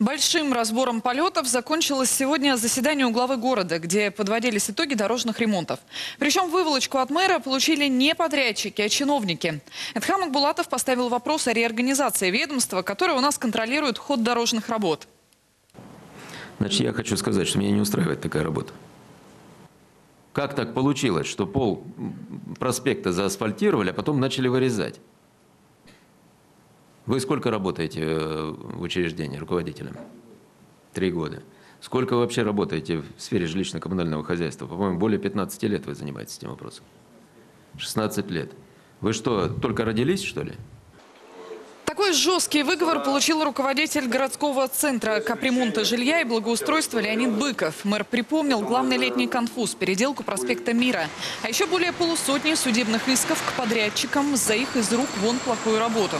Большим разбором полетов закончилось сегодня заседание у главы города, где подводились итоги дорожных ремонтов. Причем выволочку от мэра получили не подрядчики, а чиновники. Эдхам Булатов поставил вопрос о реорганизации ведомства, которое у нас контролирует ход дорожных работ. Значит, я хочу сказать, что меня не устраивает такая работа. Как так получилось, что пол проспекта заасфальтировали, а потом начали вырезать? Вы сколько работаете э, в учреждении руководителем? Три года. Сколько вы вообще работаете в сфере жилищно-коммунального хозяйства? По-моему, более 15 лет вы занимаетесь этим вопросом. 16 лет. Вы что, только родились, что ли? Такой жесткий выговор получил руководитель городского центра капремонта жилья и благоустройства Леонид Быков. Мэр припомнил главный летний конфуз – переделку проспекта Мира. А еще более полусотни судебных исков к подрядчикам за их из рук вон плохую работу.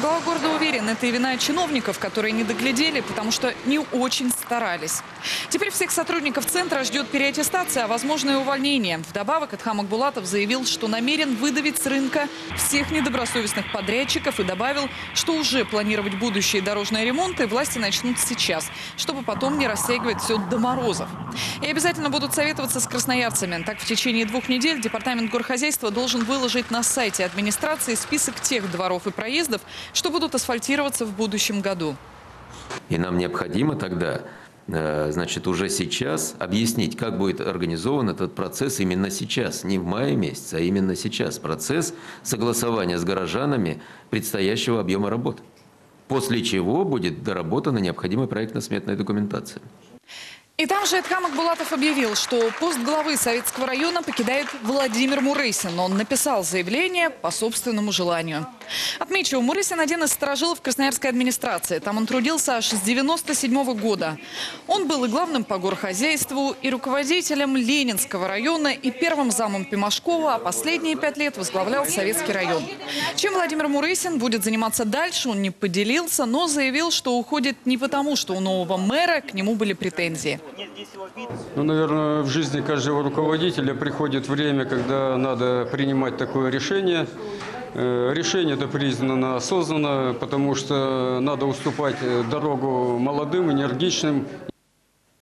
Глава города уверен, это и вина чиновников, которые не доглядели, потому что не очень старались. Теперь всех сотрудников центра ждет переаттестация, а возможно и увольнение. Вдобавок, Эдхам Акбулатов заявил, что намерен выдавить с рынка всех недобросовестных подрядчиков и добавил, что уже планировать будущие дорожные ремонты власти начнут сейчас, чтобы потом не растягивать все до морозов. И обязательно будут советоваться с красноярцами. Так, в течение двух недель Департамент горхозяйства должен выложить на сайте администрации список тех дворов и проездов, что будут асфальтироваться в будущем году. И нам необходимо тогда, э, значит, уже сейчас объяснить, как будет организован этот процесс именно сейчас. Не в мае месяце, а именно сейчас. Процесс согласования с горожанами предстоящего объема работ. После чего будет доработана необходимая проектно-сметная документация. И там же Эдхам Акбулатов объявил, что пост главы Советского района покидает Владимир Мурейсин. Он написал заявление по собственному желанию. Отмечу, Мурейсин один из сторожилов Красноярской администрации. Там он трудился аж с 97 -го года. Он был и главным по горхозяйству, и руководителем Ленинского района, и первым замом Пимашкова, а последние пять лет возглавлял Советский район. Чем Владимир Мурейсин будет заниматься дальше, он не поделился, но заявил, что уходит не потому, что у нового мэра к нему были претензии. Ну, наверное, в жизни каждого руководителя приходит время, когда надо принимать такое решение. Э, Решение это признано осознанно, потому что надо уступать э, дорогу молодым, энергичным